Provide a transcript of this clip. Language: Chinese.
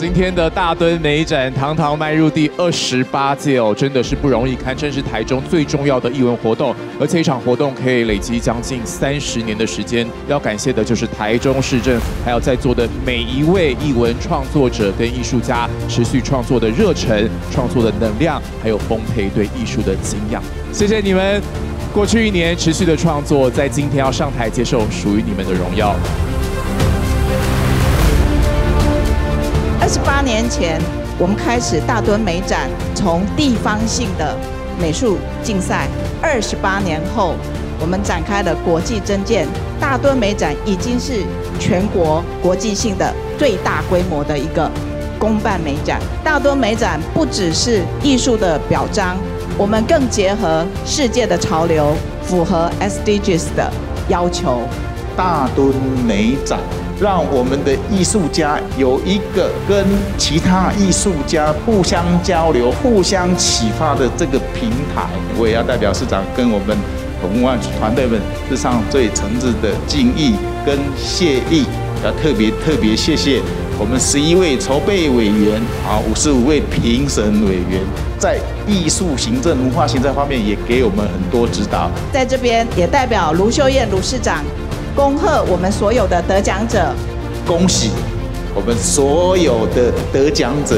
今天的大墩美展堂堂迈入第二十八届哦，真的是不容易，堪称是台中最重要的艺文活动。而且一场活动可以累积将近三十年的时间，要感谢的就是台中市政府，还有在座的每一位艺文创作者跟艺术家，持续创作的热忱、创作的能量，还有丰沛对艺术的敬仰。谢谢你们，过去一年持续的创作，在今天要上台接受属于你们的荣耀。八年前，我们开始大墩美展，从地方性的美术竞赛。二十八年后，我们展开了国际征件，大墩美展已经是全国国际性的最大规模的一个公办美展。大墩美展不只是艺术的表彰，我们更结合世界的潮流，符合 SDGs 的要求。大墩美展。让我们的艺术家有一个跟其他艺术家互相交流、互相启发的这个平台。我也要代表市长跟我们文化团队们致上最诚挚的敬意跟谢意。要特别特别谢谢我们十一位筹备委员啊，五十五位评审委员，在艺术行政、文化行政方面也给我们很多指导。在这边也代表卢秀燕卢市长。恭贺我们所有的得奖者！恭喜我们所有的得奖者